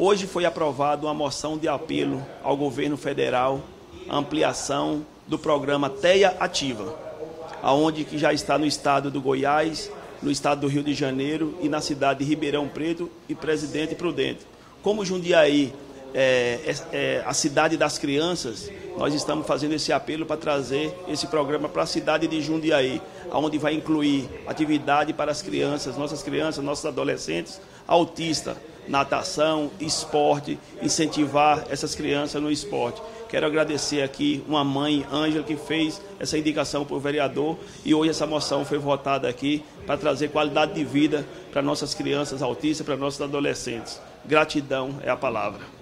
Hoje foi aprovada uma moção de apelo ao governo federal, ampliação do programa TEA Ativa, aonde que já está no estado do Goiás, no estado do Rio de Janeiro e na cidade de Ribeirão Preto e Presidente Prudente. Como Jundiaí é, é a cidade das crianças, nós estamos fazendo esse apelo para trazer esse programa para a cidade de Jundiaí, onde vai incluir atividade para as crianças, nossas crianças, nossos adolescentes, autistas, natação, esporte, incentivar essas crianças no esporte. Quero agradecer aqui uma mãe, Ângela, que fez essa indicação para o vereador e hoje essa moção foi votada aqui para trazer qualidade de vida para nossas crianças autistas, para nossos adolescentes. Gratidão é a palavra.